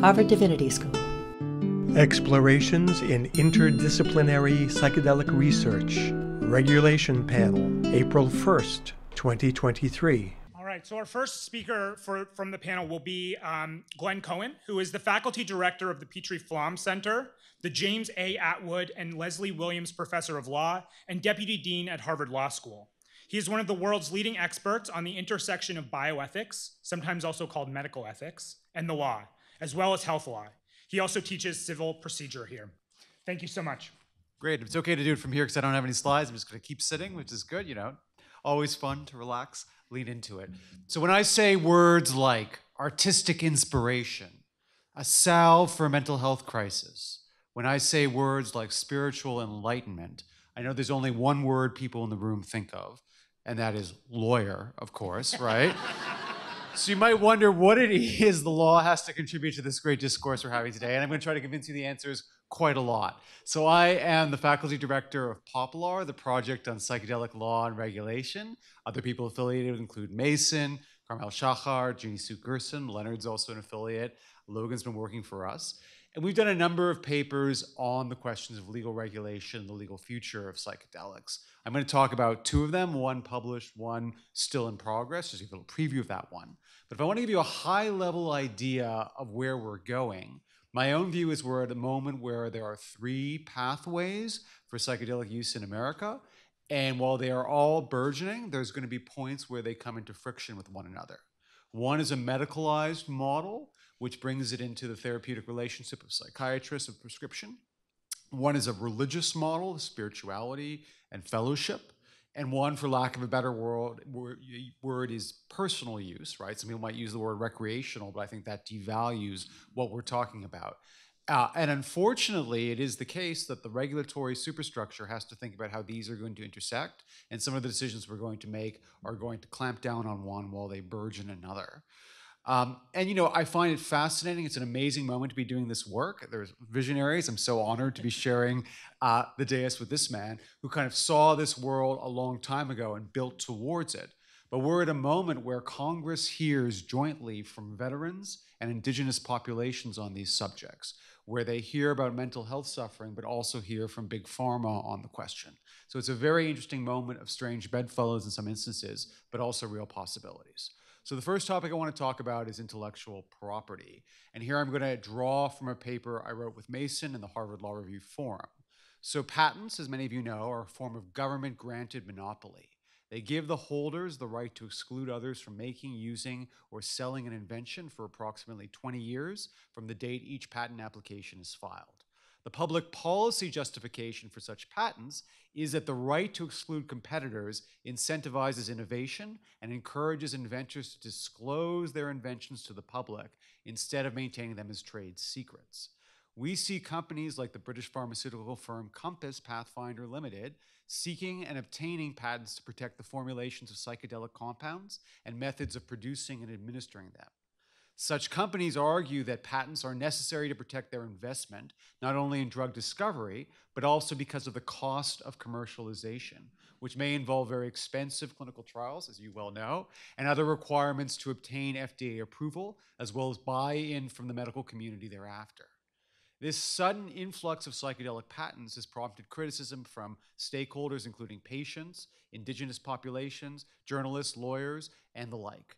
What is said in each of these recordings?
Harvard Divinity School. Explorations in Interdisciplinary Psychedelic Research, Regulation Panel, April 1st, 2023. All right, so our first speaker for, from the panel will be um, Glenn Cohen, who is the faculty director of the Petrie Flom Center, the James A. Atwood and Leslie Williams Professor of Law, and Deputy Dean at Harvard Law School. He is one of the world's leading experts on the intersection of bioethics, sometimes also called medical ethics, and the law, as well as health law. He also teaches civil procedure here. Thank you so much. Great. It's okay to do it from here because I don't have any slides. I'm just going to keep sitting, which is good, you know. Always fun to relax, lean into it. So when I say words like artistic inspiration, a salve for a mental health crisis, when I say words like spiritual enlightenment, I know there's only one word people in the room think of, and that is lawyer, of course, right? so you might wonder what it is the law has to contribute to this great discourse we're having today, and I'm going to try to convince you the answers quite a lot. So I am the faculty director of Poplar, the project on psychedelic law and regulation. Other people affiliated include Mason, Carmel Shachar, Jeannie Suk Gersen, Leonard's also an affiliate. Logan's been working for us. And we've done a number of papers on the questions of legal regulation, the legal future of psychedelics. I'm going to talk about two of them, one published, one still in progress, just a little preview of that one. But if I want to give you a high level idea of where we're going, my own view is we're at a moment where there are three pathways for psychedelic use in America. And while they are all burgeoning, there's going to be points where they come into friction with one another. One is a medicalized model, which brings it into the therapeutic relationship of psychiatrists and prescription. One is a religious model, spirituality and fellowship. And one, for lack of a better word, word is personal use, right? Some people might use the word recreational, but I think that devalues what we're talking about. Uh, and unfortunately, it is the case that the regulatory superstructure has to think about how these are going to intersect, and some of the decisions we're going to make are going to clamp down on one while they burgeon another. Um, and you know, I find it fascinating. It's an amazing moment to be doing this work. There's visionaries. I'm so honored to be sharing uh, the dais with this man who kind of saw this world a long time ago and built towards it. But we're at a moment where Congress hears jointly from veterans and indigenous populations on these subjects, where they hear about mental health suffering, but also hear from big pharma on the question. So it's a very interesting moment of strange bedfellows in some instances, but also real possibilities. So the first topic I want to talk about is intellectual property. And here I'm going to draw from a paper I wrote with Mason in the Harvard Law Review Forum. So patents, as many of you know, are a form of government-granted monopoly. They give the holders the right to exclude others from making, using, or selling an invention for approximately 20 years from the date each patent application is filed. The public policy justification for such patents is that the right to exclude competitors incentivizes innovation and encourages inventors to disclose their inventions to the public instead of maintaining them as trade secrets. We see companies like the British pharmaceutical firm Compass Pathfinder Limited seeking and obtaining patents to protect the formulations of psychedelic compounds and methods of producing and administering them. Such companies argue that patents are necessary to protect their investment, not only in drug discovery, but also because of the cost of commercialization, which may involve very expensive clinical trials, as you well know, and other requirements to obtain FDA approval, as well as buy in from the medical community thereafter. This sudden influx of psychedelic patents has prompted criticism from stakeholders, including patients, indigenous populations, journalists, lawyers, and the like.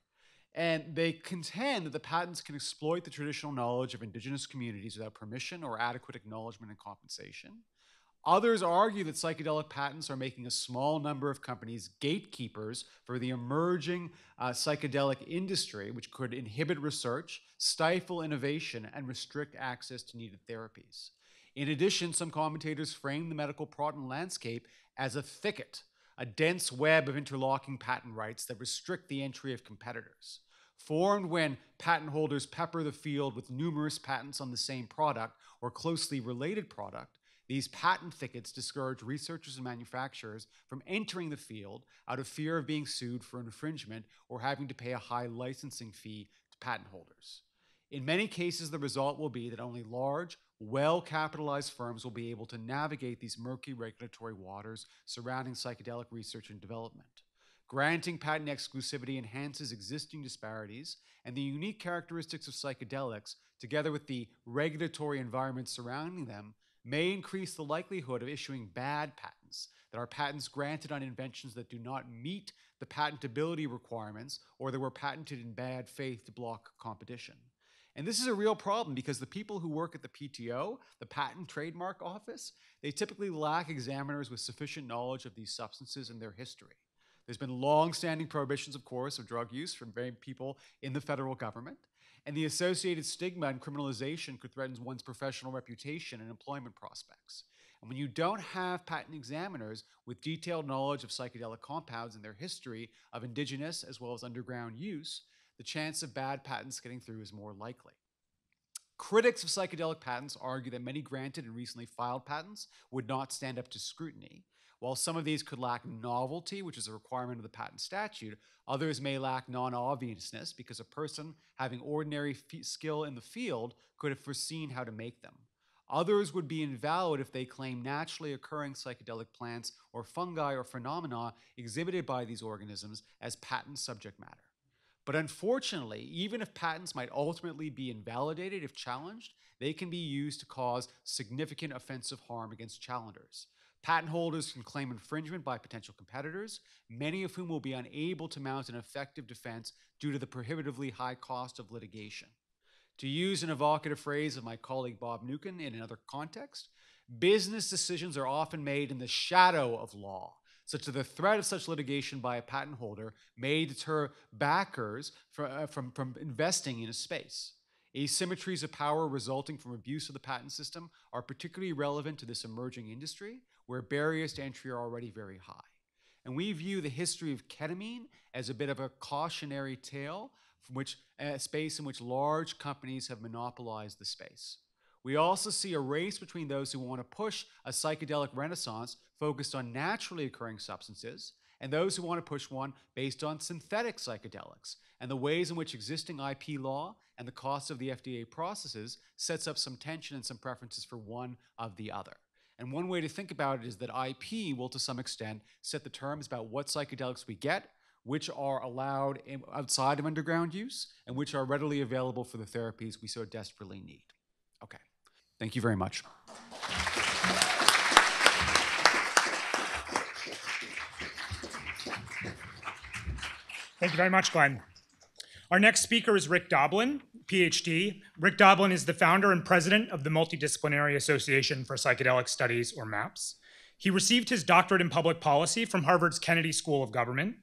And they contend that the patents can exploit the traditional knowledge of indigenous communities without permission or adequate acknowledgement and compensation. Others argue that psychedelic patents are making a small number of companies gatekeepers for the emerging uh, psychedelic industry, which could inhibit research, stifle innovation, and restrict access to needed therapies. In addition, some commentators frame the medical product landscape as a thicket a dense web of interlocking patent rights that restrict the entry of competitors. Formed when patent holders pepper the field with numerous patents on the same product or closely related product, these patent thickets discourage researchers and manufacturers from entering the field out of fear of being sued for infringement or having to pay a high licensing fee to patent holders. In many cases, the result will be that only large, well capitalized firms will be able to navigate these murky regulatory waters surrounding psychedelic research and development. Granting patent exclusivity enhances existing disparities and the unique characteristics of psychedelics together with the regulatory environment surrounding them, may increase the likelihood of issuing bad patents that are patents granted on inventions that do not meet the patentability requirements or that were patented in bad faith to block competition. And this is a real problem because the people who work at the PTO, the Patent Trademark Office, they typically lack examiners with sufficient knowledge of these substances and their history. There's been long-standing prohibitions, of course, of drug use from very people in the federal government, and the associated stigma and criminalization could threaten one's professional reputation and employment prospects. And when you don't have patent examiners with detailed knowledge of psychedelic compounds and their history of indigenous as well as underground use, the chance of bad patents getting through is more likely. Critics of psychedelic patents argue that many granted and recently filed patents would not stand up to scrutiny. While some of these could lack novelty, which is a requirement of the patent statute, others may lack non obviousness because a person having ordinary skill in the field could have foreseen how to make them. Others would be invalid if they claim naturally occurring psychedelic plants or fungi or phenomena exhibited by these organisms as patent subject matter. But unfortunately, even if patents might ultimately be invalidated if challenged, they can be used to cause significant offensive harm against challengers. Patent holders can claim infringement by potential competitors, many of whom will be unable to mount an effective defense due to the prohibitively high cost of litigation. To use an evocative phrase of my colleague Bob Mnookin in another context, business decisions are often made in the shadow of law, such that the threat of such litigation by a patent holder may deter backers from, uh, from, from investing in a space. Asymmetries of power resulting from abuse of the patent system are particularly relevant to this emerging industry, where barriers to entry are already very high. And we view the history of ketamine as a bit of a cautionary tale from which a space in which large companies have monopolized the space. We also see a race between those who want to push a psychedelic renaissance focused on naturally occurring substances and those who want to push one based on synthetic psychedelics and the ways in which existing IP law and the cost of the FDA processes sets up some tension and some preferences for one of the other. And one way to think about it is that IP will, to some extent, set the terms about what psychedelics we get which are allowed outside of underground use and which are readily available for the therapies we so desperately need. Okay, thank you very much. Thank you very much, Glenn. Our next speaker is Rick Doblin, PhD. Rick Doblin is the founder and president of the Multidisciplinary Association for Psychedelic Studies, or MAPS. He received his doctorate in public policy from Harvard's Kennedy School of Government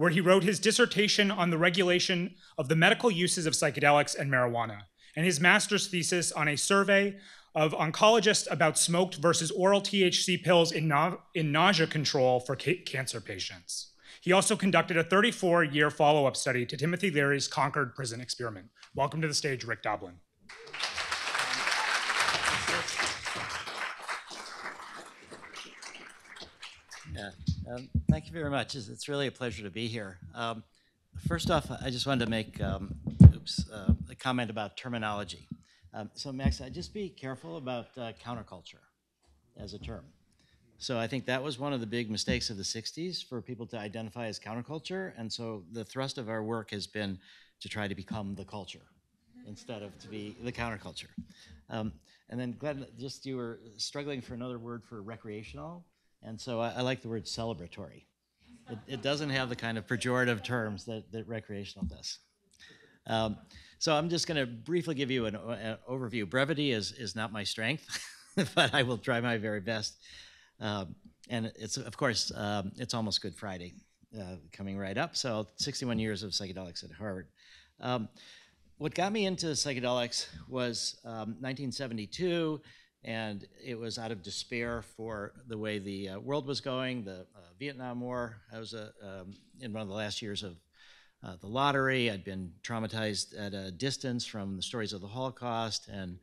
where he wrote his dissertation on the regulation of the medical uses of psychedelics and marijuana, and his master's thesis on a survey of oncologists about smoked versus oral THC pills in, in nausea control for ca- cancer patients. He also conducted a 34 year follow up study to Timothy Leary's Concord prison experiment. Welcome to the stage, Rick Doblin. Yeah. Um, thank you very much. It's, it's, really a pleasure to be here. Um, first off, I just wanted to make um, oops, uh, a comment about terminology. Um, so, Max, I just be careful about uh, counterculture as a term. So, I think that was one of the big mistakes of the 60s for people to identify as counterculture. And so, the thrust of our work has been to try to become the culture instead of to be the counterculture. Um, and then, Glenn, just you were struggling for another word for recreational. And so I, I like the word celebratory. It, it, doesn't have the kind of pejorative terms that, that recreational does. Um, so I'm just going to briefly give you an, an, overview. Brevity is, is not my strength, but I will try my very best. Um, and it's, of course, um, it's almost Good Friday uh, coming right up. So 61 years of psychedelics at Harvard. Um, what got me into psychedelics was 1972 um, and it was out of despair for the way the uh, world was going, the uh, Vietnam War. I was uh, um, in one of the last years of uh, the lottery. I'd been traumatized at a distance from the stories of the Holocaust and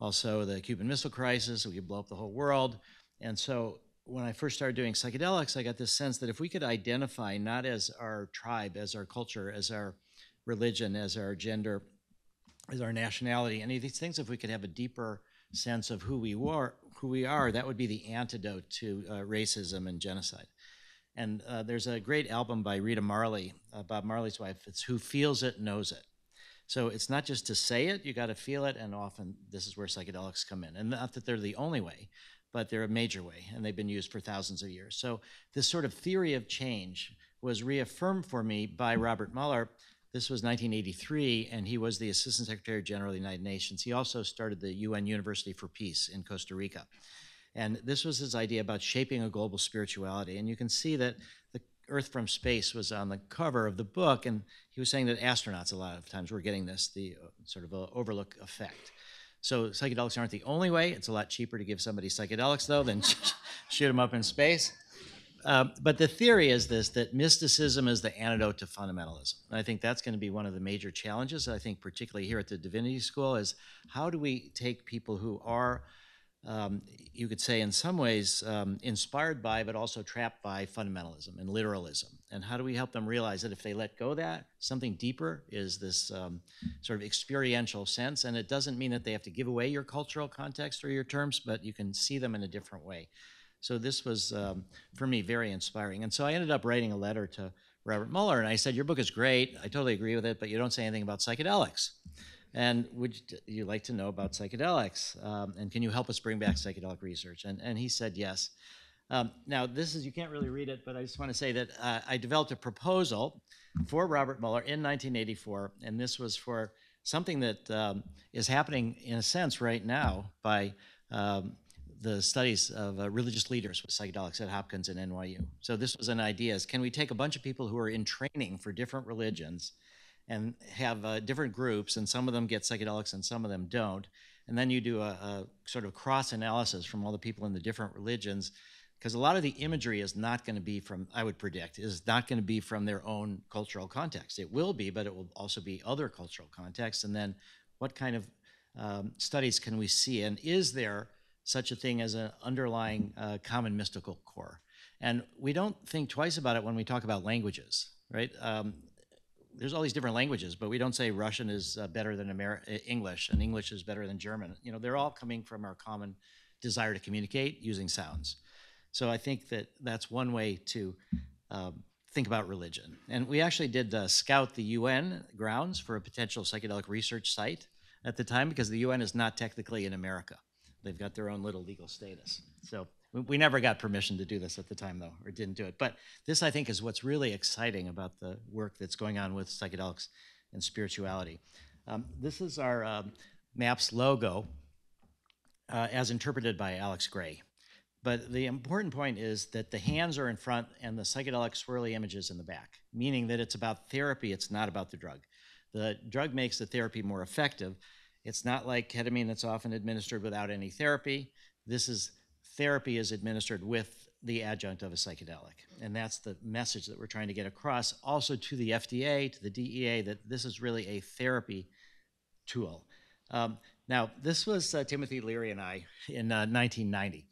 also the Cuban Missile Crisis. We could blow up the whole world. And so when I first started doing psychedelics, I got this sense that if we could identify not as our tribe, as our culture, as our religion, as our gender, as our nationality, any of these things, if we could have a deeper sense of who we were, who we are, that would be the antidote to uh, racism and genocide. And uh, there's a great album by Rita Marley, uh, Bob Marley's wife. It's "Who Feels It Knows It." So it's not just to say it, you got to feel it, and often this is where psychedelics come in. And not that they're the only way, but they're a major way, and they've been used for thousands of years. So this sort of theory of change was reaffirmed for me by Robert Muller. This was 1983, and he was the Assistant Secretary General of the United Nations. He also started the UN University for Peace in Costa Rica. And this was his idea about shaping a global spirituality. And you can see that the Earth from Space was on the cover of the book, and he was saying that astronauts a lot of times were getting this, the uh, sort of overview effect. So psychedelics aren't the only way. It's a lot cheaper to give somebody psychedelics, though, than shoot them up in space. Um, but the theory is this that mysticism is the antidote to fundamentalism. And I think that's going to be one of the major challenges, I think, particularly here at the Divinity School, is how do we take people who are, um, you could say, in some ways um, inspired by, but also trapped by fundamentalism and literalism? And how do we help them realize that if they let go that, something deeper is this um, sort of experiential sense? And it doesn't mean that they have to give away your cultural context or your terms, but you can see them in a different way. So this was, um, for me, very inspiring. And so I ended up writing a letter to Robert Muller, and I said, "Your book is great. I totally agree with it, but you don't say anything about psychedelics. And would you like to know about psychedelics? Um, and can you help us bring back psychedelic research?" And and he said yes. Um, now this is you can't really read it, but I just want to say that uh, I developed a proposal for Robert Muller in 1984, and this was for something that um, is happening in a sense right now by um, the studies of uh, religious leaders with psychedelics at Hopkins and NYU. So this was an idea: is can we take a bunch of people who are in training for different religions, and have uh, different groups, and some of them get psychedelics and some of them don't, and then you do a, a sort of cross analysis from all the people in the different religions, because a lot of the imagery is not going to be from, I would predict, is not going to be from their own cultural context. It will be, but it will also be other cultural contexts, and then what kind of um, studies can we see, and is there such a thing as an underlying uh, common mystical core. And we don't think twice about it when we talk about languages, right? Um, there's all these different languages, but we don't say Russian is uh, better than Amer- English and English is better than German. You know, they're all coming from our common desire to communicate using sounds. So I think that that's one way to um, think about religion. And we actually did uh, scout the UN grounds for a potential psychedelic research site at the time because the UN is not technically in America. They've got their own little legal status. So we never got permission to do this at the time, though, or didn't do it. But this, I think, is what's really exciting about the work that's going on with psychedelics and spirituality. Um, this is our um, MAPS logo uh, as interpreted by Alex Grey. But the important point is that the hands are in front and the psychedelic swirly images in the back, meaning that it's about therapy, it's not about the drug. The drug makes the therapy more effective, it's not like ketamine that's often administered without any therapy. This is therapy is administered with the adjunct of a psychedelic. And that's the message that we're trying to get across also to the FDA, to the DEA, that this is really a therapy tool. Um, now, this was uh, Timothy Leary and I in uh, 1990.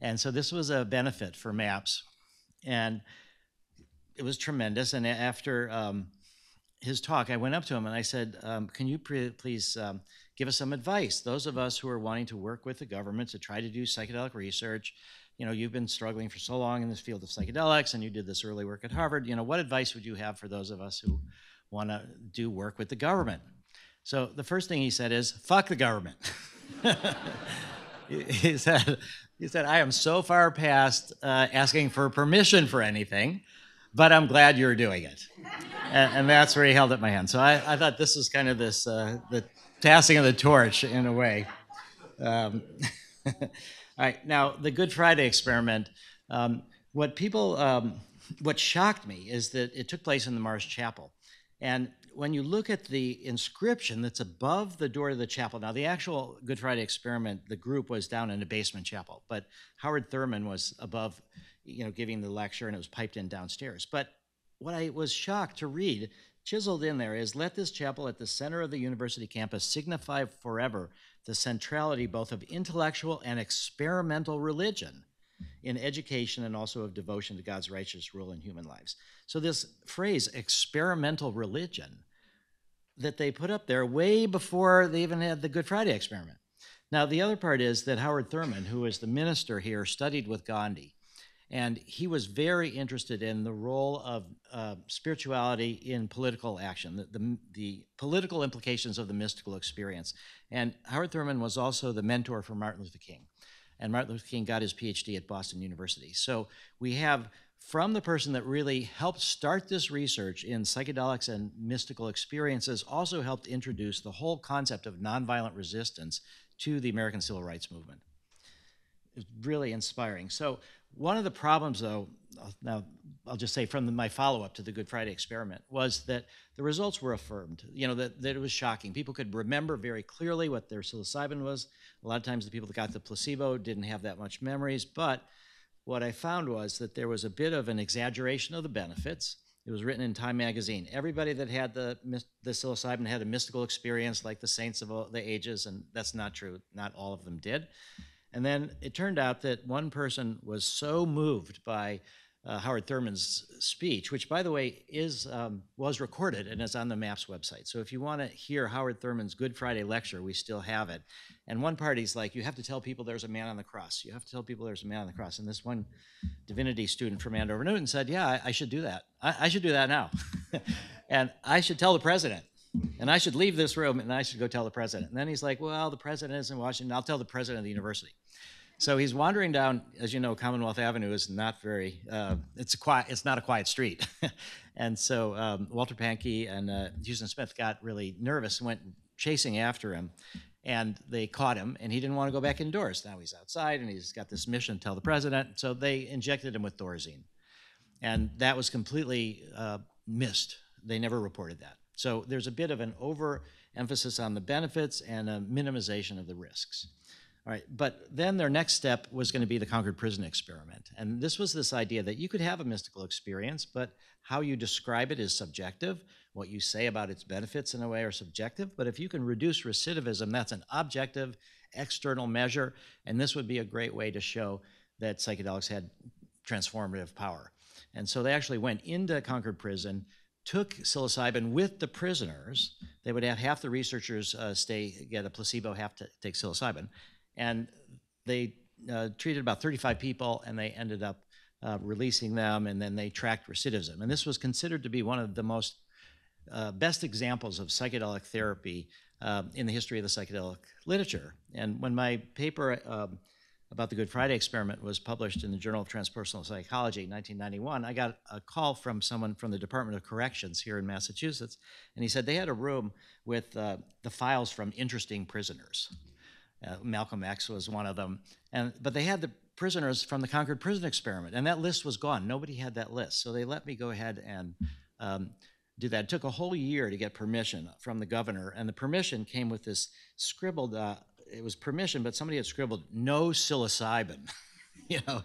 And so this was a benefit for MAPS. And it was tremendous. And after um, his talk, I went up to him and I said, um, Can you pre- please um, give us some advice? Those of us who are wanting to work with the government to try to do psychedelic research, you know, you've been struggling for so long in this field of psychedelics and you did this early work at Harvard. You know, what advice would you have for those of us who want to do work with the government? So the first thing he said is, fuck the government. he said, he said, I am so far past uh, asking for permission for anything but I'm glad you're doing it. And, and, that's where he held up my hand. So I, I thought this was kind of this, uh, the passing of the torch in a way. Um, all right, now the Good Friday experiment, um, what people, um, what shocked me is that it took place in the Marsh Chapel. And when you look at the inscription that's above the door of the chapel, now the actual Good Friday experiment, the group was down in a basement chapel, but Howard Thurman was above you know, giving the lecture, and it was piped in downstairs. But what I was shocked to read, chiseled in there, is let this chapel at the center of the university campus signify forever the centrality both of intellectual and experimental religion in education and also of devotion to God's righteous rule in human lives. So, this phrase, experimental religion, that they put up there way before they even had the Good Friday experiment. Now, the other part is that Howard Thurman, who was the minister here, studied with Gandhi And he was very interested in the role of uh, spirituality in political action, the, the, the political implications of the mystical experience. And Howard Thurman was also the mentor for Martin Luther King. And Martin Luther King got his PhD at Boston University. So we have from the person that really helped start this research in psychedelics and mystical experiences, also helped introduce the whole concept of nonviolent resistance to the American Civil Rights Movement. It's really inspiring. So one of the problems, though, now I'll just say from the, my follow-up to the Good Friday experiment, was that the results were affirmed. You know that, that it was shocking. People could remember very clearly what their psilocybin was. A lot of times, the people that got the placebo didn't have that much memories. But what I found was that there was a bit of an exaggeration of the benefits. It was written in Time magazine. Everybody that had the the psilocybin had a mystical experience, like the saints of the ages, and that's not true. Not all of them did. And then it turned out that one person was so moved by uh, Howard Thurman's speech, which, by the way, is um, was recorded and is on the MAPS website. So if you want to hear Howard Thurman's Good Friday lecture, we still have it. And one party's like, you have to tell people there's a man on the cross. You have to tell people there's a man on the cross. And this one divinity student from Andover Newton said, yeah, I, I should do that. I, I should do that now. and I should tell the president. And I should leave this room and I should go tell the president. And then he's like, well, the president is in Washington. I'll tell the president of the university. So he's wandering down, as you know, Commonwealth Avenue is not very, uh, it's a quiet, it's not a quiet street. and so um, Walter Pahnke and uh, Huston Smith got really nervous and went chasing after him. And they caught him, and he didn't want to go back indoors. Now he's outside, and he's got this mission to tell the president. So they injected him with Thorazine. And that was completely uh, missed. They never reported that. So there's a bit of an overemphasis on the benefits and a minimization of the risks. All right, but then their next step was going to be the Concord Prison experiment. And this was this idea that you could have a mystical experience, but how you describe it is subjective. What you say about its benefits in a way are subjective. But if you can reduce recidivism, that's an objective external measure. And this would be a great way to show that psychedelics had transformative power. And so they actually went into Concord Prison, took psilocybin with the prisoners. They would have half the researchers uh, stay get a placebo, half to take psilocybin, and they uh, treated about 35 people, and they ended up uh, releasing them, and then they tracked recidivism. And this was considered to be one of the most uh, best examples of psychedelic therapy uh, in the history of the psychedelic literature. And when my paper um, about the Good Friday experiment was published in the Journal of Transpersonal Psychology in 1991, I got a call from someone from the Department of Corrections here in Massachusetts, and he said they had a room with uh, the files from interesting prisoners. Uh, Malcolm X was one of them. And, but they had the prisoners from the Concord Prison Experiment, and that list was gone. Nobody had that list. So they let me go ahead and um, do that. It took a whole year to get permission from the governor, and the permission came with this scribbled, uh, it was permission, but somebody had scribbled, no psilocybin. you know,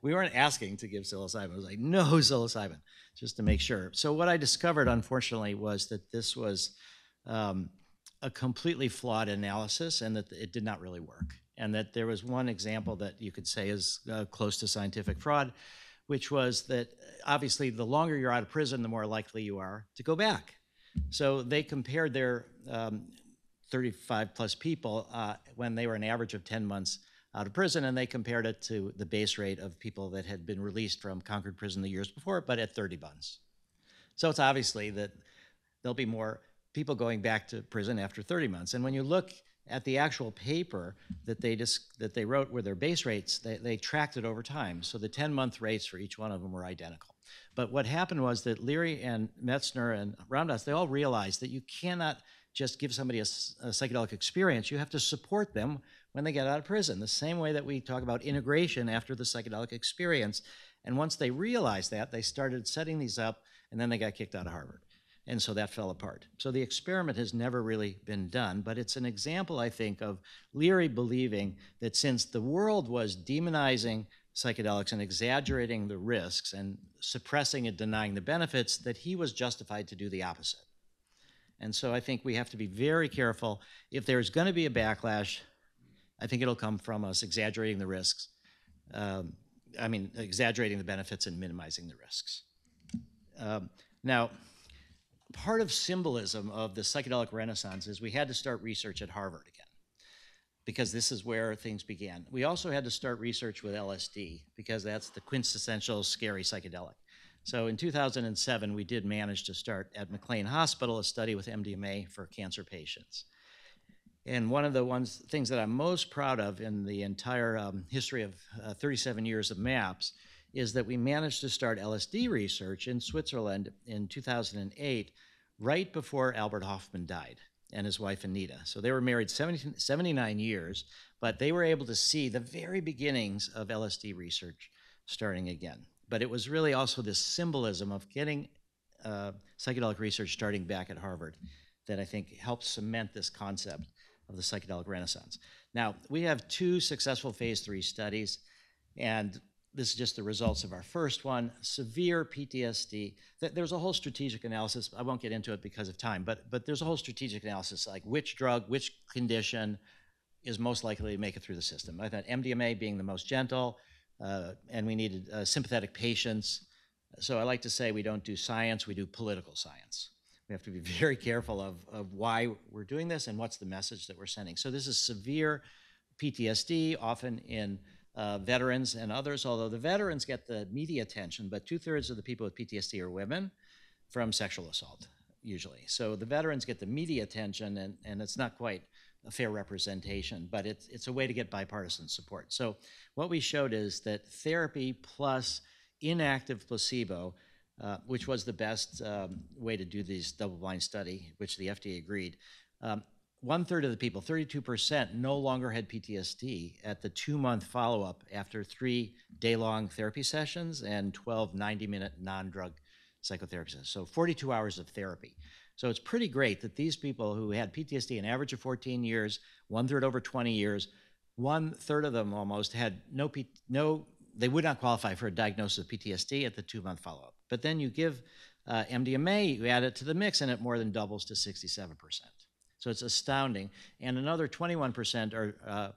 we weren't asking to give psilocybin. It was like, no psilocybin, just to make sure. So what I discovered, unfortunately, was that this was um, a completely flawed analysis and that it did not really work. And that there was one example that you could say is uh, close to scientific fraud, which was that obviously the longer you're out of prison, the more likely you are to go back. So they compared their um, 35 plus people uh, when they were an average of 10 months out of prison, and they compared it to the base rate of people that had been released from Concord Prison the years before, but at 30 months. So it's obviously that there'll be more people going back to prison after 30 months. And when you look at the actual paper that they just that they wrote with their base rates, they, they tracked it over time. So the 10-month rates for each one of them were identical. But what happened was that Leary and Metzner and Ram Dass, they all realized that you cannot just give somebody a, a, psychedelic experience. You have to support them when they get out of prison, the same way that we talk about integration after the psychedelic experience. And once they realized that, they started setting these up, and then they got kicked out of Harvard. And so that fell apart. So the experiment has never really been done, but it's an example, I think, of Leary believing that since the world was demonizing psychedelics and exaggerating the risks and suppressing and denying the benefits, that he was justified to do the opposite. And so I think we have to be very careful. If there's going to be a backlash, I think it'll come from us exaggerating the risks. Um, I mean, exaggerating the benefits and minimizing the risks. Um, now, part of symbolism of the psychedelic renaissance is we had to start research at Harvard again. because this is where things began. We also had to start research with LSD because that's the quintessential scary psychedelic. So in 2007, we did manage to start at McLean Hospital a study with MDMA for cancer patients. And one of the ones things that I'm most proud of in the entire um, history of uh, 37 years of MAPS is that we managed to start LSD research in Switzerland in 2008, right before Albert Hofmann died and his wife Anita. So they were married 70, 79 years, but they were able to see the very beginnings of LSD research starting again. But it was really also this symbolism of getting uh, psychedelic research starting back at Harvard that I think helped cement this concept of the psychedelic renaissance. Now, we have two successful phase three studies, and this is just the results of our first one severe PTSD. Th- There's a whole strategic analysis. I won't get into it because of time, but, but there's a whole strategic analysis like which drug, which condition is most likely to make it through the system. I thought MDMA being the most gentle, and we needed uh, sympathetic patients. So I like to say we don't do science, we do political science. We have to be very careful of, of why we're doing this and what's the message that we're sending. So this is severe PTSD, often in uh, veterans and others, although the veterans get the media attention, but two thirds of the people with PTSD are women from sexual assault, usually. So the veterans get the media attention, and, and it's not quite a fair representation, but it's, it's a way to get bipartisan support. So what we showed is that therapy plus inactive placebo, uh, which was the best um, way to do this double-blind study, which the FDA agreed, um, one third of the people, 32%, no longer had PTSD at the two month follow up after three day long therapy sessions and 12 90 minute non drug psychotherapy sessions. So 42 hours of therapy. So it's pretty great that these people who had PTSD an average of 14 years, one third over 20 years, one third of them almost had no, P- no they would not qualify for a diagnosis of PTSD at the two month follow up. But then you give uh, MDMA, you add it to the mix, and it more than doubles to 67%. So it's astounding. And another 21% are uh,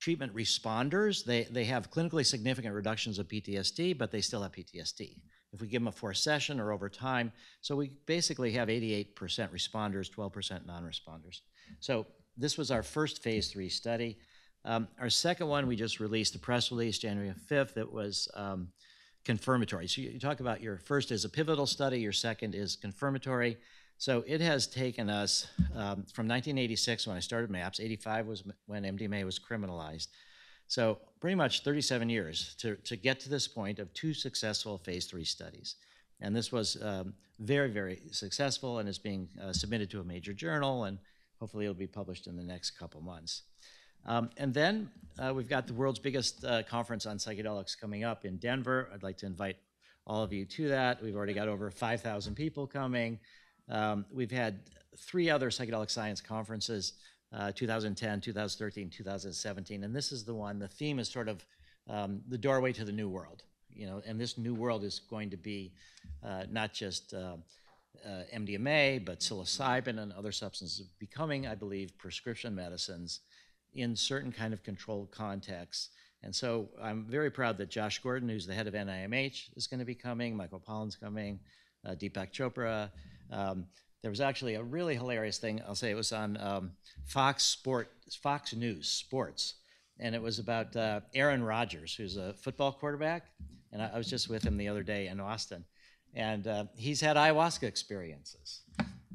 treatment responders. They, they have clinically significant reductions of PTSD, but they still have PTSD. If we give them a fourth session or over time, so we basically have 88% responders, 12% non responders. So this was our first phase three study. Um, our second one, we just released the press release January 5th. It was um, confirmatory. So you, you talk about your first is a pivotal study, your second is confirmatory. So it has taken us um, from 1986 when I started MAPS, 85 was when MDMA was criminalized. So pretty much 37 years to, to get to this point of two successful phase three studies. And this was um, very, very successful and is being uh, submitted to a major journal, and hopefully it'll be published in the next couple months. Um, and then uh, we've got the world's biggest uh, conference on psychedelics coming up in Denver. I'd like to invite all of you to that. We've already got over 5,000 people coming. Um, we've had three other psychedelic science conferences uh, 2010, 2013, 2017, and this is the one. The theme is sort of um, the doorway to the new world. You know, and this new world is going to be uh, not just uh, uh, MDMA, but psilocybin and other substances becoming, I believe, prescription medicines in certain kind of controlled contexts. And so I'm very proud that Josh Gordon, who's the head of NIMH, is going to be coming. Michael Pollan's coming. Uh, Deepak Chopra. Um, there was actually a really hilarious thing. I'll say it was on um, Fox Sport, Fox News Sports, and it was about uh, Aaron Rodgers, who's a football quarterback. And I, I was just with him the other day in Austin, and uh, he's had ayahuasca experiences.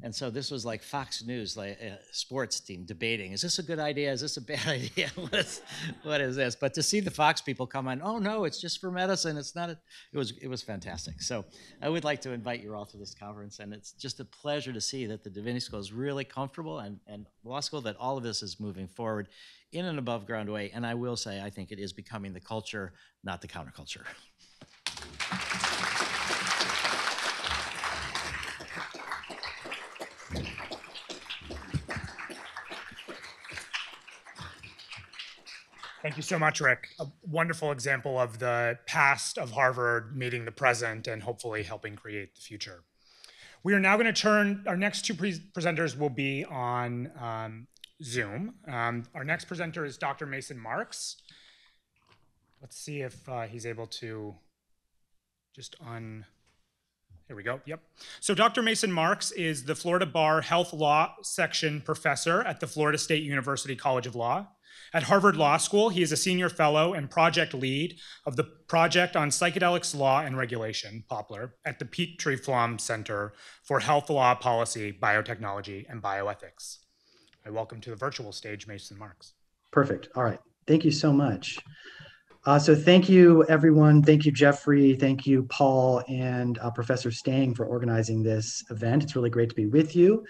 And so this was like Fox News, like a sports team debating: Is this a good idea? Is this a bad idea? what, is, what is this? But to see the Fox people come on, oh no, it's just for medicine. It's not. A, it was it was fantastic. So I would like to invite you all to this conference, and it's just a pleasure to see that the Divinity School is really comfortable and and law school that all of this is moving forward in an above ground way. And I will say, I think it is becoming the culture, not the counterculture. Thank you so much, Rick. A wonderful example of the past of Harvard meeting the present and hopefully helping create the future. We are now going to turn, our next two pre- presenters will be on um, Zoom. Um, our next presenter is Dr. Mason Marks. Let's see if uh, he's able to just un Here we go. Yep. So Dr. Mason Marks is the Florida Bar Health Law Section professor at the Florida State University College of Law. At Harvard Law School, he is a senior fellow and project lead of the Project on Psychedelics Law and Regulation, Poplar, at the Petrie Flom Center for Health Law Policy, Biotechnology, and Bioethics. I welcome to the virtual stage Mason Marks. Perfect. All right. Thank you so much. Uh, so thank you, everyone. Thank you, Jeffrey. Thank you, Paul and uh, Professor Stang for organizing this event. It's really great to be with you.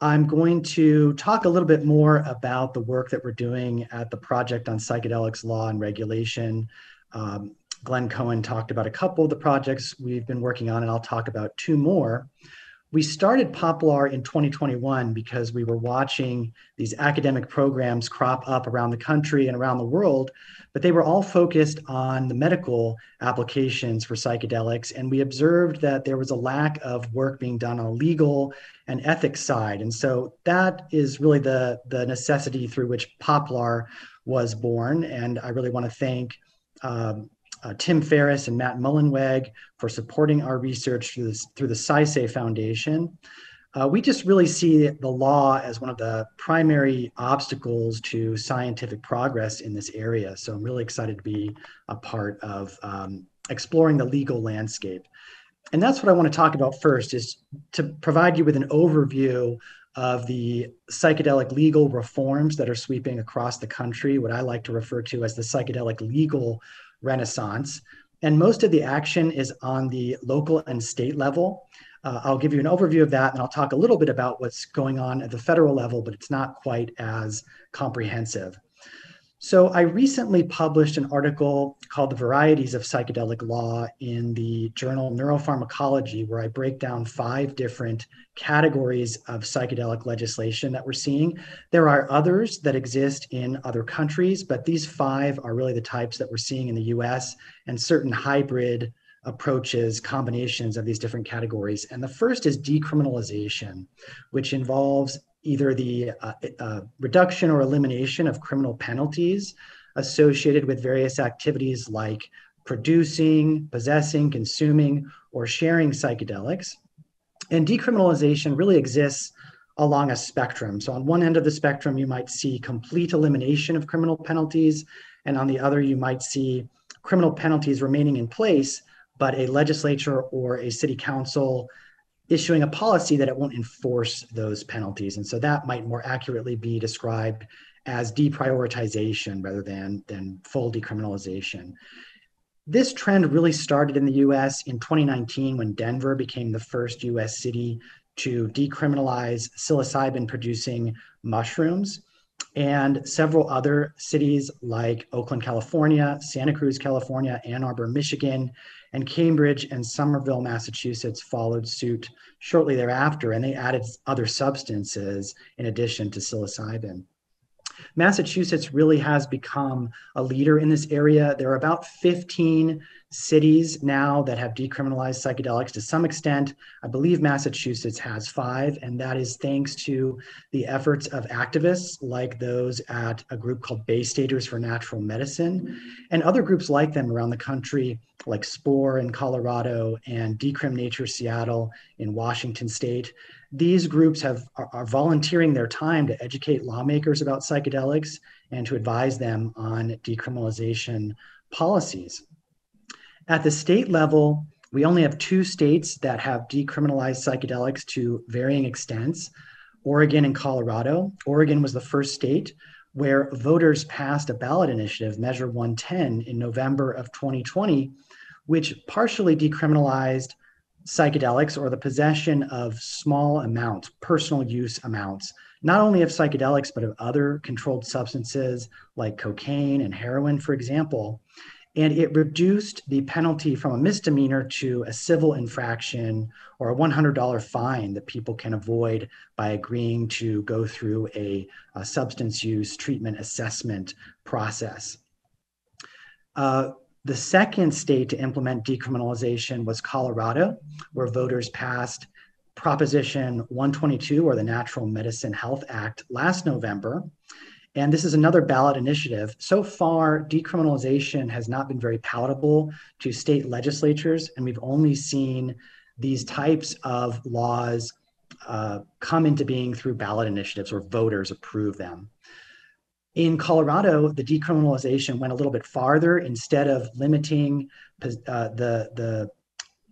I'm going to talk a little bit more about the work that we're doing at the Project on Psychedelics Law and Regulation. Um, Glenn Cohen talked about a couple of the projects we've been working on, and I'll talk about two more. We started Poplar in 2021 because we were watching these academic programs crop up around the country and around the world, but they were all focused on the medical applications for psychedelics. And we observed that there was a lack of work being done on a legal and ethics side. And so that is really the, the necessity through which Poplar was born. And I really want to thank um, uh, Tim Ferriss and Matt Mullenweg for supporting our research through, this, through the Saisei Foundation. Uh, we just really see the law as one of the primary obstacles to scientific progress in this area. So I'm really excited to be a part of um, exploring the legal landscape. And that's what I want to talk about first is to provide you with an overview of the psychedelic legal reforms that are sweeping across the country, what I like to refer to as the psychedelic legal renaissance. And most of the action is on the local and state level. Uh, I'll give you an overview of that and I'll talk a little bit about what's going on at the federal level, but it's not quite as comprehensive. So I recently published an article called The Varieties of Psychedelic Law in the journal Neuropharmacology, where I break down five different categories of psychedelic legislation that we're seeing. There are others that exist in other countries, but these five are really the types that we're seeing in the US and certain hybrid approaches, combinations of these different categories. And the first is decriminalization, which involves either the uh, uh, reduction or elimination of criminal penalties associated with various activities like producing, possessing, consuming, or sharing psychedelics. And decriminalization really exists along a spectrum. So, on one end of the spectrum, you might see complete elimination of criminal penalties, and on the other, you might see criminal penalties remaining in place, but a legislature or a city council issuing a policy that it won't enforce those penalties. And so that might more accurately be described as deprioritization rather than, than full decriminalization. This trend really started in the US in 2019 when Denver became the first US city to decriminalize psilocybin producing mushrooms. And several other cities like Oakland, California, Santa Cruz, California, Ann Arbor, Michigan, and Cambridge and Somerville, Massachusetts followed suit shortly thereafter, and they added other substances in addition to psilocybin. Massachusetts really has become a leader in this area. There are about 15 cities now that have decriminalized psychedelics to some extent. I believe Massachusetts has five, and that is thanks to the efforts of activists like those at a group called Bay Staters for Natural Medicine and other groups like them around the country, like SPORE in Colorado and Decrim Nature Seattle in Washington State. These groups have are, are volunteering their time to educate lawmakers about psychedelics and to advise them on decriminalization policies. At the state level, we only have two states that have decriminalized psychedelics to varying extents Oregon and Colorado. Oregon was the first state where voters passed a ballot initiative, Measure 110, in November of 2020, which partially decriminalized psychedelics or the possession of small amounts, personal use amounts, not only of psychedelics, but of other controlled substances like cocaine and heroin, for example and it reduced the penalty from a misdemeanor to a civil infraction or a $100 fine that people can avoid by agreeing to go through a, a substance use treatment assessment process. Uh, the second state to implement decriminalization was Colorado, where voters passed Proposition 122, or the Natural Medicine Health Act, last November. And this is another ballot initiative. So far, decriminalization has not been very palatable to state legislatures, and we've only seen these types of laws uh, come into being through ballot initiatives where voters approve them. In Colorado, the decriminalization went a little bit farther. Instead of limiting uh, the the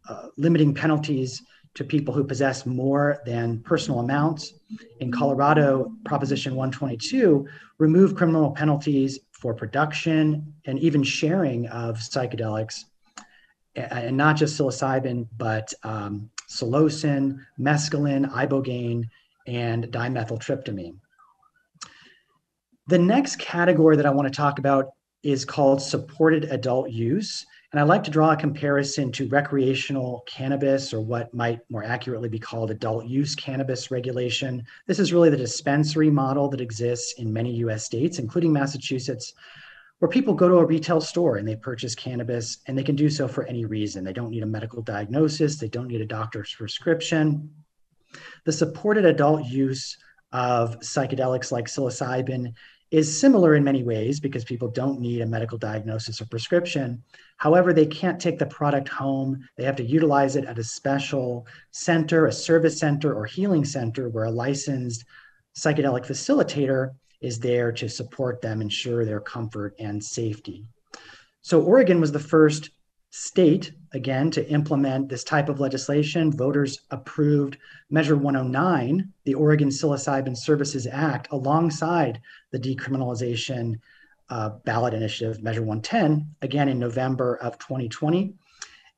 uh, limiting penalties to people who possess more than personal amounts, in Colorado, Proposition 122 removed criminal penalties for production and even sharing of psychedelics, and not just psilocybin, but um, psilocin, mescaline, ibogaine, and dimethyltryptamine. The next category that I want to talk about is called supported adult use. And I'd like to draw a comparison to recreational cannabis, or what might more accurately be called adult use cannabis regulation. This is really the dispensary model that exists in many US states, including Massachusetts, where people go to a retail store and they purchase cannabis, and they can do so for any reason. They don't need a medical diagnosis, they don't need a doctor's prescription. The supported adult use of psychedelics like psilocybin is similar in many ways because people don't need a medical diagnosis or prescription. However, they can't take the product home. They have to utilize it at a special center, a service center, or healing center where a licensed psychedelic facilitator is there to support them, ensure their comfort and safety. So, Oregon was the first state, again, to implement this type of legislation. Voters approved Measure 109, the Oregon Psilocybin Services Act, alongside the decriminalization uh, ballot initiative, Measure 110, again in November of 2020.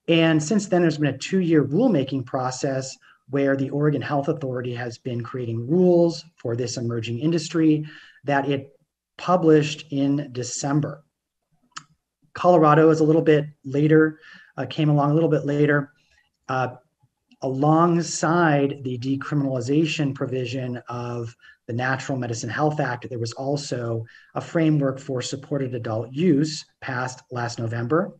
And since then, there's been a two year rulemaking process where the Oregon Health Authority has been creating rules for this emerging industry that it published in December. Colorado is a little bit later, uh, came along a little bit later. Uh, alongside the decriminalization provision of the Natural Medicine Health Act, there was also a framework for supported adult use passed last November.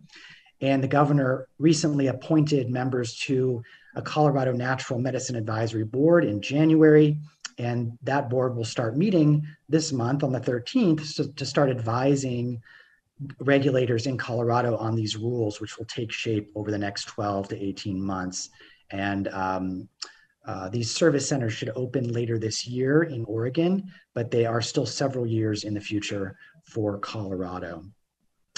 And the governor recently appointed members to a Colorado Natural Medicine Advisory Board in January. And that board will start meeting this month on the 13th to start advising regulators in Colorado on these rules, which will take shape over the next 12 to 18 months. And um, uh, these service centers should open later this year in Oregon, but they are still several years in the future for Colorado.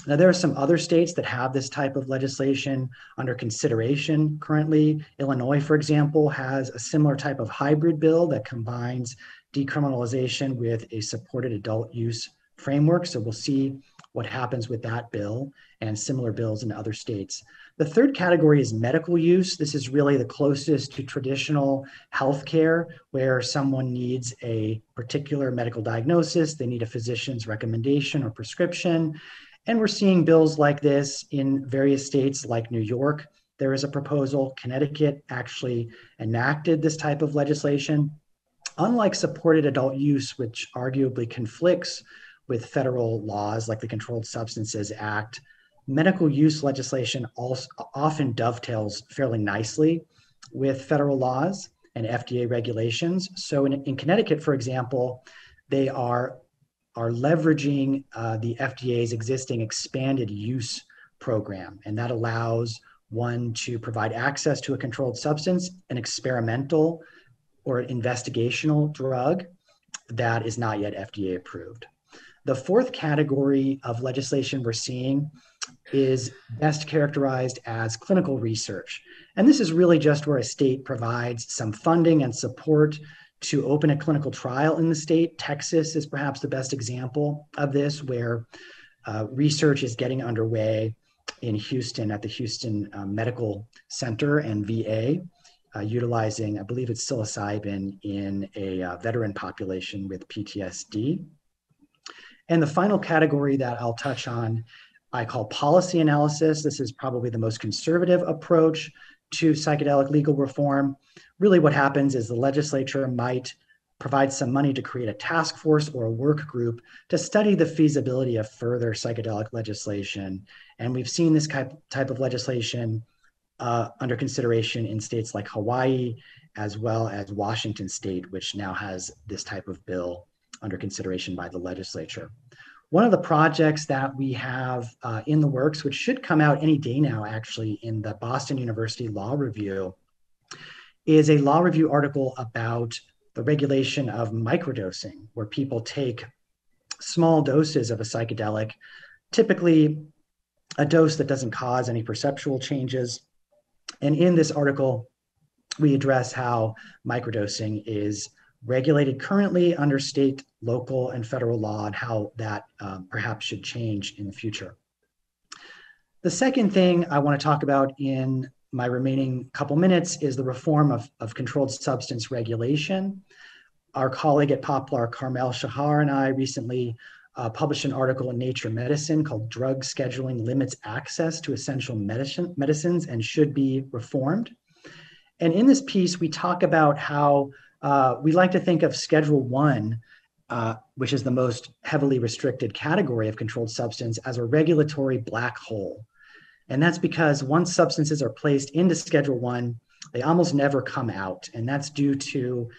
Now, there are some other states that have this type of legislation under consideration currently. Illinois, for example, has a similar type of hybrid bill that combines decriminalization with a supported adult use framework. So we'll see what happens with that bill and similar bills in other states. The third category is medical use. This is really the closest to traditional healthcare, where someone needs a particular medical diagnosis, they need a physician's recommendation or prescription. And we're seeing bills like this in various states like New York. There is a proposal. Connecticut actually enacted this type of legislation. Unlike supported adult use, which arguably conflicts with federal laws like the Controlled Substances Act, medical use legislation also often dovetails fairly nicely with federal laws and FDA regulations. So in, in Connecticut, for example, they are, are leveraging uh, the FDA's existing expanded use program, and that allows one to provide access to a controlled substance, an experimental or investigational drug that is not yet FDA approved. The fourth category of legislation we're seeing is best characterized as clinical research. And this is really just where a state provides some funding and support to open a clinical trial in the state. Texas is perhaps the best example of this, where uh, research is getting underway in Houston at the Houston uh, Medical Center and VA, uh, utilizing, I believe it's psilocybin in a uh, veteran population with PTSD. And the final category that I'll touch on, I call policy analysis. This is probably the most conservative approach to psychedelic legal reform. Really, what happens is the legislature might provide some money to create a task force or a work group to study the feasibility of further psychedelic legislation. And we've seen this type, of legislation uh, under consideration in states like Hawaii, as well as Washington state, which now has this type of bill under consideration by the legislature. One of the projects that we have uh, in the works, which should come out any day now, actually, in the Boston University Law Review, is a law review article about the regulation of microdosing, where people take small doses of a psychedelic, typically a dose that doesn't cause any perceptual changes. And in this article, we address how microdosing is regulated currently under state, local, and federal law, and how that um, perhaps should change in the future. The second thing I want to talk about in my remaining couple minutes is the reform of, of controlled substance regulation. Our colleague at Poplar, Carmel Shachar, and I recently uh, published an article in Nature Medicine called Drug Scheduling Limits Access to Essential Medicine, Medicines and Should Be Reformed. And in this piece, we talk about how uh, we like to think of Schedule One, uh, which is the most heavily restricted category of controlled substance, as a regulatory black hole. And that's because once substances are placed into Schedule One, they almost never come out. And that's due to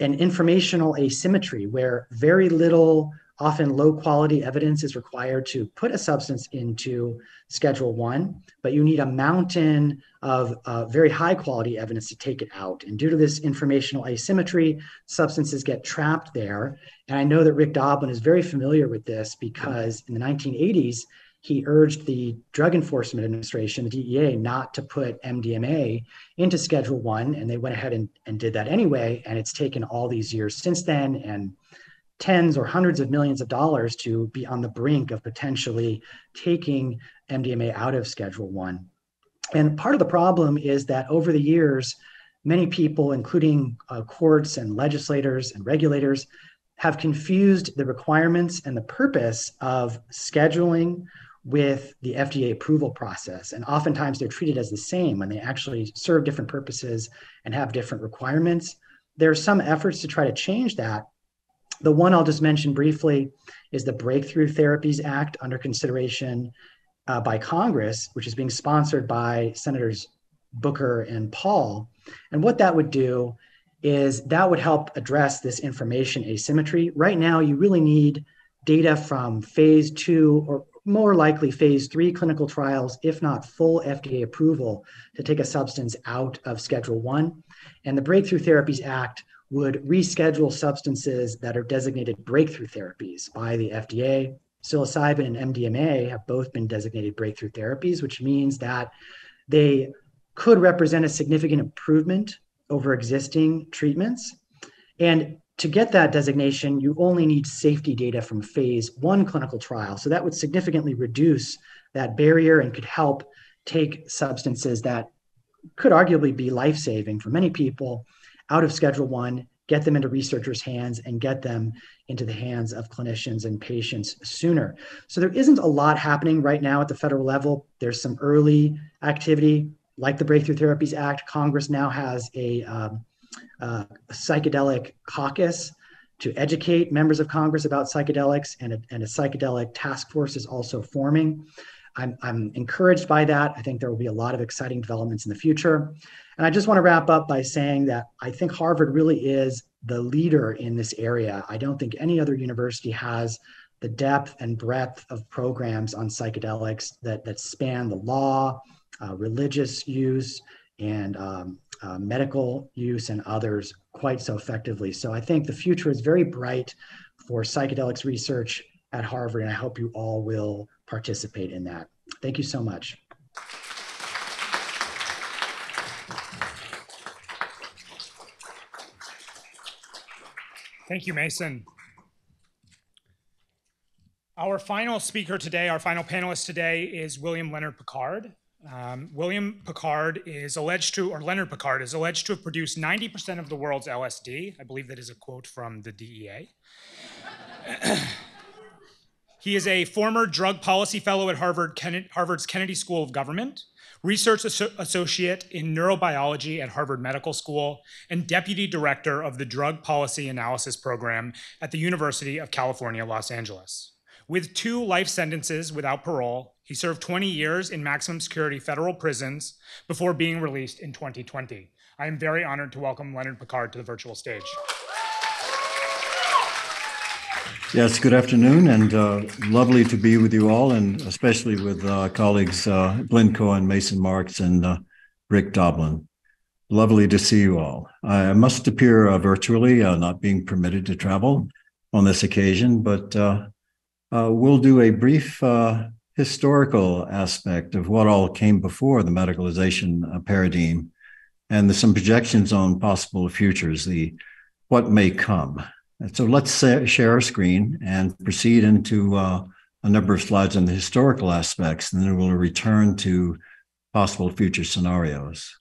an informational asymmetry where very little often low quality evidence is required to put a substance into schedule one but you need a mountain of uh, very high quality evidence to take it out. And due to this informational asymmetry substances get trapped there. And i know that rick doblin is very familiar with this because in the 1980s he urged the drug enforcement administration the dea not to put mdma into schedule one. And they went ahead and, and did that anyway. And it's taken all these years since then. And tens or hundreds of millions of dollars to be on the brink of potentially taking MDMA out of Schedule One. And part of the problem is that over the years, many people, including uh, courts and legislators and regulators, have confused the requirements and the purpose of scheduling with the FDA approval process. And oftentimes they're treated as the same when they actually serve different purposes and have different requirements. There are some efforts to try to change that, the one I'll just mention briefly is the Breakthrough Therapies Act under consideration uh, by Congress, which is being sponsored by Senators Booker and Paul. And what that would do is that would help address this information asymmetry. Right now, you really need data from phase two or more likely phase three clinical trials, if not full FDA approval, to take a substance out of Schedule One. And the Breakthrough Therapies Act would reschedule substances that are designated breakthrough therapies by the FDA. Psilocybin and MDMA have both been designated breakthrough therapies, which means that they could represent a significant improvement over existing treatments. And to get that designation, you only need safety data from phase one clinical trial. So that would significantly reduce that barrier and could help take substances that could arguably be life saving for many people out of Schedule One, get them into researchers' hands, and get them into the hands of clinicians and patients sooner. So there isn't a lot happening right now at the federal level. There's some early activity, like the Breakthrough Therapies Act. Congress now has a, um, uh, a psychedelic caucus to educate members of Congress about psychedelics, and a, and a psychedelic task force is also forming. I'm, I'm encouraged by that. I think there will be a lot of exciting developments in the future. And I just want to wrap up by saying that I think Harvard really is the leader in this area. I don't think any other university has the depth and breadth of programs on psychedelics that, that span the law, uh, religious use, and um, uh, medical use and others quite so effectively. So I think the future is very bright for psychedelics research at Harvard, and I hope you all will participate in that. Thank you so much. Thank you, Mason. Our final speaker today, our final panelist today, is William Leonard Pickard. Um, William Pickard is alleged to, or Leonard Pickard is alleged to have produced 90% of the world's LSD. I believe that is a quote from the DEA. he is a former drug policy fellow at Harvard, Harvard's Kennedy School of Government research associate in neurobiology at Harvard Medical School, and deputy director of the Drug Policy Analysis Program at the University of California, Los Angeles. With two life sentences without parole, he served 20 years in maximum security federal prisons before being released in 2020. I am very honored to welcome Leonard Pickard to the virtual stage. Yes, good afternoon, and uh, lovely to be with you all, and especially with uh, colleagues uh, Glenn Cohen, Mason Marks, and uh, Rick Doblin. Lovely to see you all. I must appear uh, virtually, uh, not being permitted to travel on this occasion, but uh, we'll do a brief historical aspect of what all came before the medicalization paradigm and there's some projections on possible futures, the what may come. So let's share our screen and proceed into uh, a number of slides on the historical aspects, and then we'll return to possible future scenarios.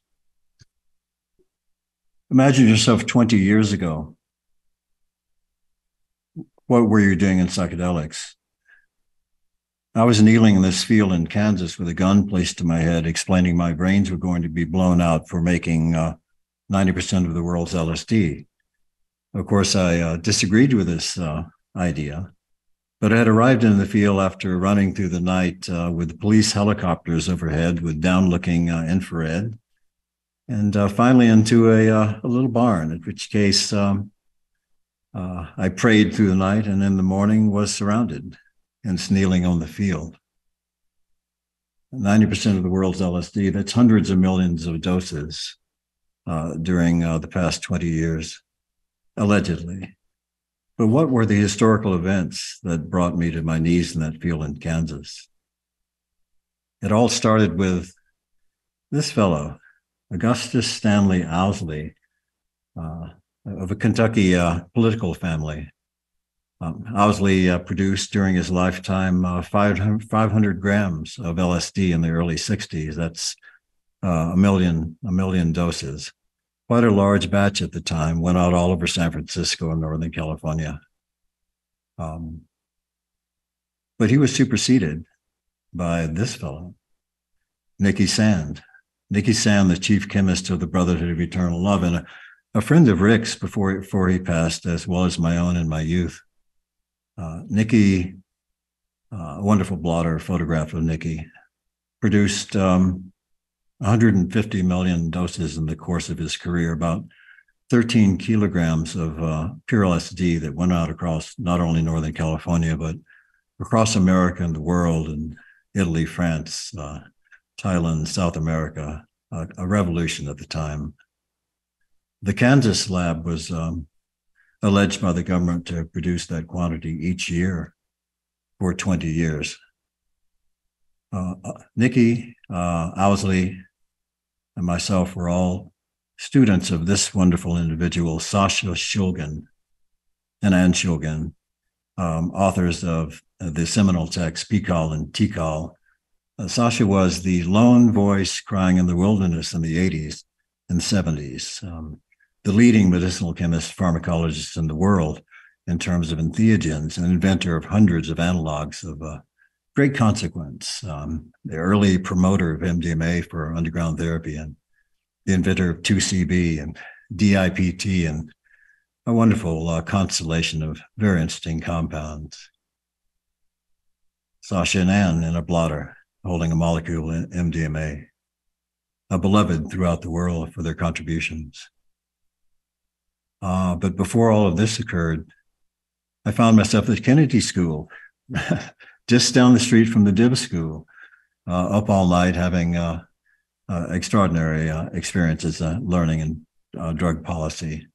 Imagine yourself 20 years ago. What were you doing in psychedelics? I was kneeling in this field in Kansas with a gun placed to my head, explaining my brains were going to be blown out for making uh, 90% of the world's LSD. Of course, I uh, disagreed with this uh, idea, but I had arrived in the field after running through the night uh, with police helicopters overhead with down looking uh, infrared, and uh, finally into a, a, little barn, in which case um, I prayed through the night and in the morning was surrounded and kneeling on the field. 90% of the world's LSD, that's hundreds of millions of doses uh, during uh, the past 20 years, allegedly. But what were the historical events that brought me to my knees in that field in Kansas? It all started with this fellow, Augustus Stanley Owsley, uh, of a Kentucky uh, political family. Um, Owsley uh, produced during his lifetime uh, 500, 500, grams of LSD in the early 60s. That's uh, a million a million doses. Quite a large batch at the time. Went out all over San Francisco and Northern California. Um, but he was superseded by this fellow, Nicky Sand. Nicky Sand, the chief chemist of the Brotherhood of Eternal Love, and a, a friend of Rick's before before he passed, as well as my own in my youth. Uh, uh, a wonderful blotter photograph of Nicky, produced um, 150 million doses in the course of his career, about 13 kilograms of uh, pure LSD that went out across not only Northern California, but across America and the world, and Italy, France, uh, Thailand, South America, a revolution at the time. The Kansas lab was um, alleged by the government to produce that quantity each year for 20 years. Uh, uh, Nicky uh, Owsley and myself were all students of this wonderful individual, Sasha Shulgin and Anne Shulgin, um, authors of the seminal text PiHKAL and TiHKAL. Uh, Sasha was the lone voice crying in the wilderness in the 80s and 70s. Um, the leading medicinal chemist pharmacologist in the world in terms of entheogens, an inventor of hundreds of analogs of uh, great consequence, um, the early promoter of MDMA for underground therapy, and the inventor of 2CB and DIPT, and a wonderful uh, constellation of very interesting compounds. Sasha and Anne in a blotter holding a molecule in MDMA, a beloved throughout the world for their contributions. Uh, but before all of this occurred, I found myself at Kennedy School, just down the street from the Div School, uh, up all night having uh, uh extraordinary uh, experiences uh, learning and drug policy.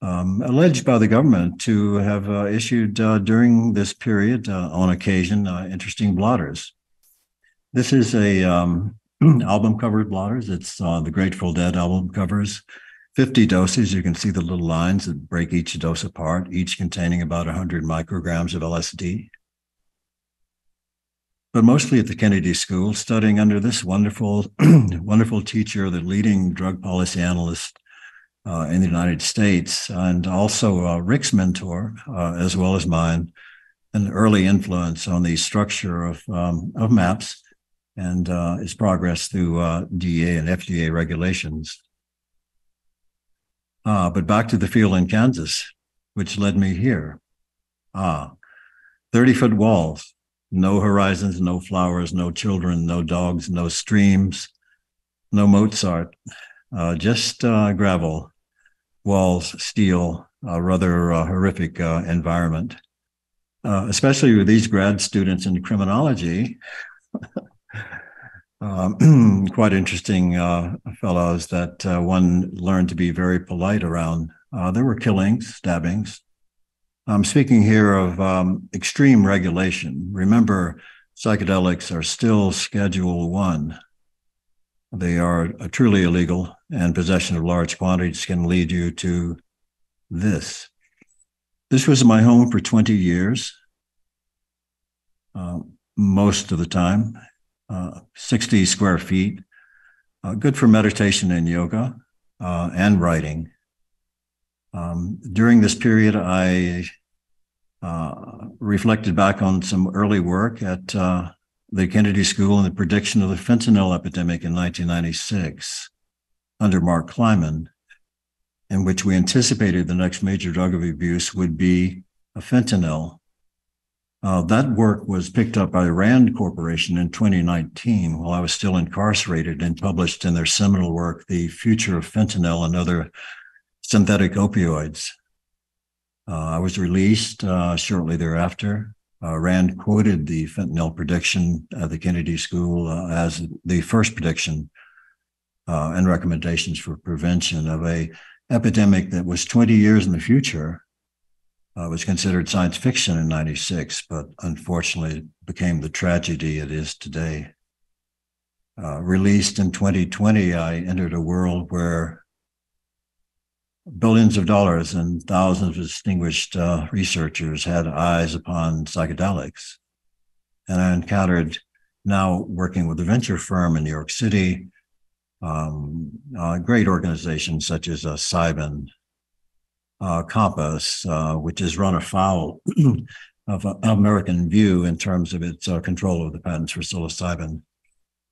Um, alleged by the government to have issued during this period, on occasion, interesting blotters. This is a um, album covered blotters. It's the Grateful Dead album covers. 50 doses. You can see the little lines that break each dose apart, each containing about 100 micrograms of LSD. But mostly at the Kennedy School, studying under this wonderful, wonderful teacher, the leading drug policy analyst uh, in the United States, and also uh, Rick's mentor, uh, as well as mine, an early influence on the structure of, um, of MAPS and uh, its progress through uh, DEA and FDA regulations. Ah, but back to the field in Kansas, which led me here. Ah, 30 foot walls, no horizons, no flowers, no children, no dogs, no streams, no Mozart, uh, just uh, gravel, walls, steel, a rather uh, horrific uh, environment. Uh, especially with these grad students in criminology, um, quite interesting fellows that one learned to be very polite around. There were killings, stabbings. I'm speaking here of um, extreme regulation. Remember, psychedelics are still Schedule One. They are uh, truly illegal, and possession of large quantities can lead you to this. This was my home for 20 years, uh, most of the time, uh, 60 square feet, uh, good for meditation and yoga uh, and writing. Um, during this period, I reflected back on some early work at uh, the Kennedy School and the prediction of the fentanyl epidemic in 1996 under Mark Kleiman, in which we anticipated the next major drug of abuse would be a fentanyl. Uh, that work was picked up by Rand Corporation in 2019 while I was still incarcerated and published in their seminal work, The Future of Fentanyl and Other Synthetic Opioids. Uh, I was released uh, shortly thereafter. Uh, Rand quoted the fentanyl prediction at the Kennedy School as the first prediction and recommendations for prevention of a epidemic that was 20 years in the future uh, was considered science fiction in 96, but unfortunately became the tragedy it is today. Uh, released in 2020, I entered a world where billions of dollars and thousands of distinguished uh, researchers had eyes upon psychedelics. And I encountered now working with a venture firm in New York City, um, uh, great organizations such as uh, Cybin, uh, Compass, uh, which is run afoul of uh, American View in terms of its uh, control of the patents for psilocybin,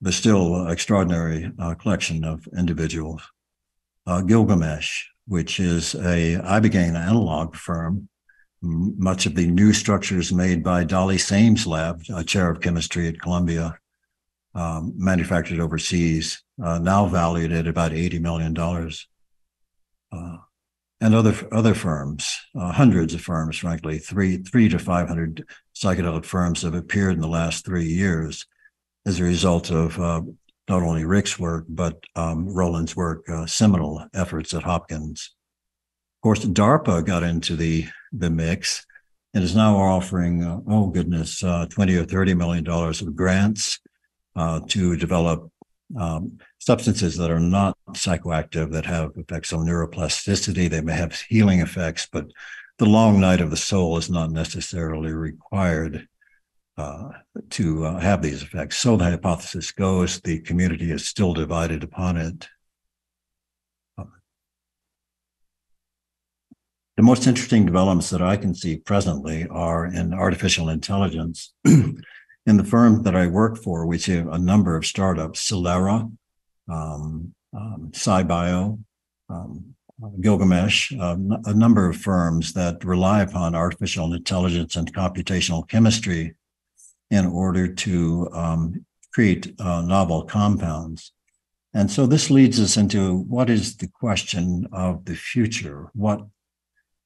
but still extraordinary collection of individuals. Gilgamesh, which is a Ibogaine analog firm. Much of the new structures made by Dalibor Sames' lab, a chair of chemistry at Columbia, um, manufactured overseas, uh, now valued at about $80 million. Uh, and other other firms, uh, hundreds of firms, frankly, three three to five hundred psychedelic firms have appeared in the last three years as a result of uh, not only Rick's work but um, Roland's work, uh, seminal efforts at Hopkins. Of course, DARPA got into the the mix and is now offering, uh, oh goodness, uh, twenty or thirty million dollars of grants uh, to develop um, substances that are not psychoactive that have effects on neuroplasticity. They may have healing effects, but the long night of the soul is not necessarily required uh, to uh, have these effects. So the hypothesis goes, the community is still divided upon it. The most interesting developments that I can see presently are in artificial intelligence. in the firm that I work for, we see a number of startups, Celera, um, um, SciBio, um, Gilgamesh, um, a number of firms that rely upon artificial intelligence and computational chemistry in order to um, create uh, novel compounds. And so this leads us into what is the question of the future? What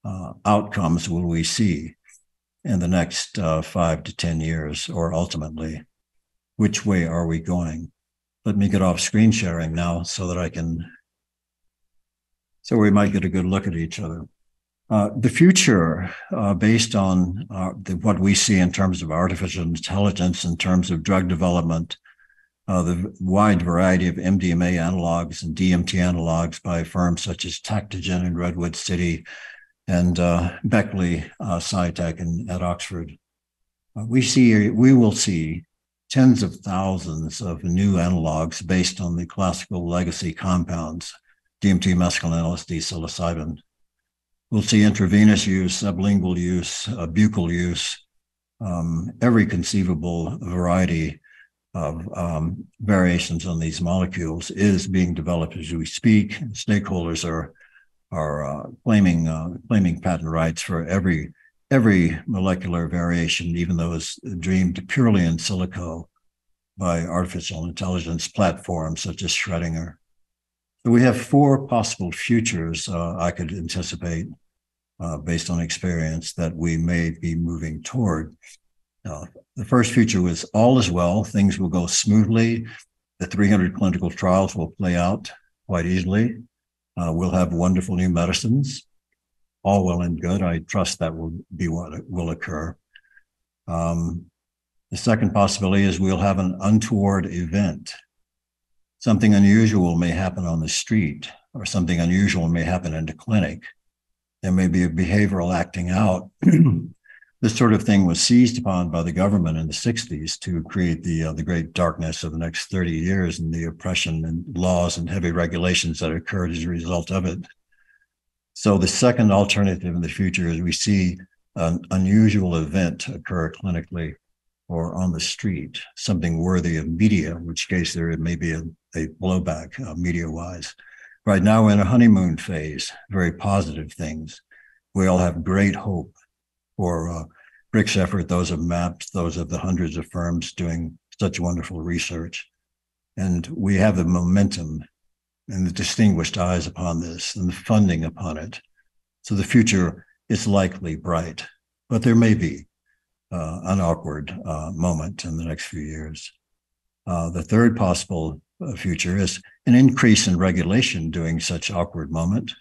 uh, outcomes will we see? in the next uh, five to 10 years, or ultimately, which way are we going? Let me get off screen sharing now so that I can, so we might get a good look at each other. Uh, the future, uh, based on uh, the, what we see in terms of artificial intelligence, in terms of drug development, uh, the wide variety of MDMA analogs and DMT analogs by firms such as Tactogen and Redwood City, and uh, Beckley uh, Psytech in, at Oxford. Uh, we see, we will see tens of thousands of new analogs based on the classical legacy compounds, DMT, mescaline, LSD, psilocybin. We'll see intravenous use, sublingual use, uh, buccal use, um, every conceivable variety of um, variations on these molecules is being developed as we speak. Stakeholders are are uh, claiming uh, claiming patent rights for every every molecular variation, even though it's dreamed purely in silico by artificial intelligence platforms such as Schrödinger. So we have four possible futures uh, I could anticipate uh, based on experience that we may be moving toward. Uh, the first future was all is well, things will go smoothly, The 300 clinical trials will play out quite easily. Uh, we'll have wonderful new medicines. All well and good. I trust that will be what will occur. Um, the second possibility is we'll have an untoward event. Something unusual may happen on the street, or something unusual may happen in the clinic. There may be a behavioral acting out this sort of thing was seized upon by the government in the 60s to create the uh, the great darkness of the next 30 years and the oppression and laws and heavy regulations that occurred as a result of it. So the second alternative in the future is we see an unusual event occur clinically or on the street, something worthy of media, in which case there may be a, a blowback uh, media-wise. Right now we're in a honeymoon phase, very positive things. We all have great hope for uh, Rick's effort, those of MAPS, those of the hundreds of firms doing such wonderful research. And we have the momentum and the distinguished eyes upon this and the funding upon it. So the future is likely bright, but there may be uh, an awkward uh, moment in the next few years. Uh, the third possible uh, future is an increase in regulation during such awkward moment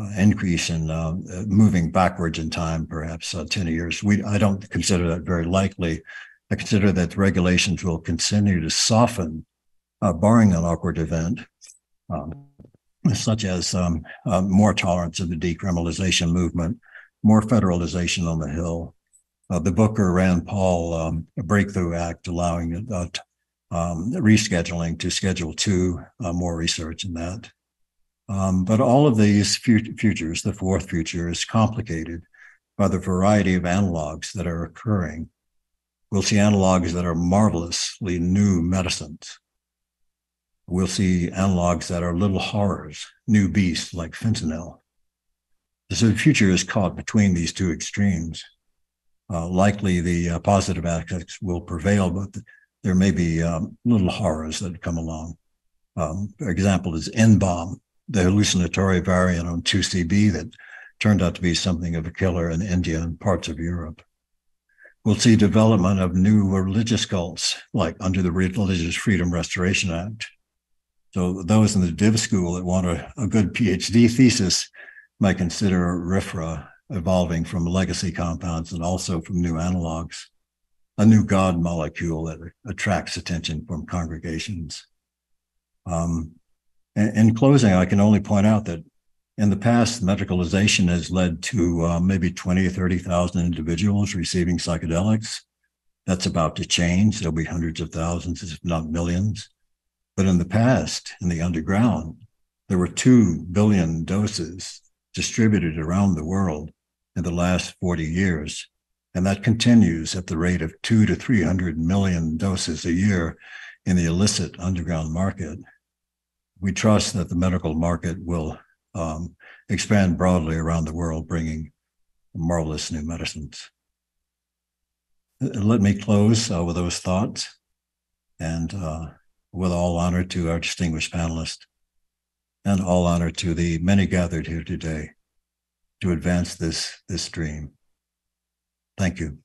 uh, increase in uh, moving backwards in time, perhaps uh, 10 years. We, I don't consider that very likely. I consider that regulations will continue to soften, uh, barring an awkward event, um, such as um, more tolerance of the decriminalization movement, more federalization on the Hill. Uh, the Booker Rand Paul um, Breakthrough Act allowing um, rescheduling to Schedule Two, more research in that. Um, but all of these futures, the fourth future, is complicated by the variety of analogs that are occurring. We'll see analogs that are marvelously new medicines. We'll see analogs that are little horrors, new beasts like fentanyl. So the future is caught between these two extremes. Uh, likely the uh, positive aspects will prevail, but there may be um, little horrors that come along. Um, for example, is NBOMe, the hallucinatory variant on 2CB that turned out to be something of a killer in India and parts of Europe. We'll see development of new religious cults, like under the Religious Freedom Restoration Act. So those in the Div school that want a, a good PhD thesis might consider RFRA evolving from legacy compounds and also from new analogs, a new God molecule that attracts attention from congregations. Um, in closing, I can only point out that in the past, medicalization has led to uh, maybe 20 or 30,000 individuals receiving psychedelics. That's about to change. There'll be hundreds of thousands, if not millions. But in the past, in the underground, there were 2 billion doses distributed around the world in the last 40 years. And that continues at the rate of two to 300 million doses a year in the illicit underground market we trust that the medical market will um, expand broadly around the world, bringing marvelous new medicines. Let me close uh, with those thoughts and uh, with all honor to our distinguished panelists and all honor to the many gathered here today to advance this, this dream. Thank you.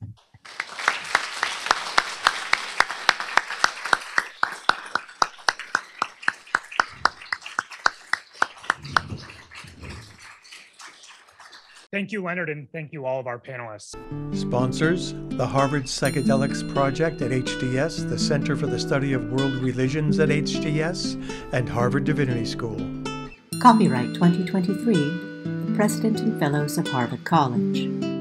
Thank you, Leonard, and thank you all of our panelists. Sponsors the Harvard Psychedelics Project at HDS, the Center for the Study of World Religions at HDS, and Harvard Divinity School. Copyright 2023, President and Fellows of Harvard College.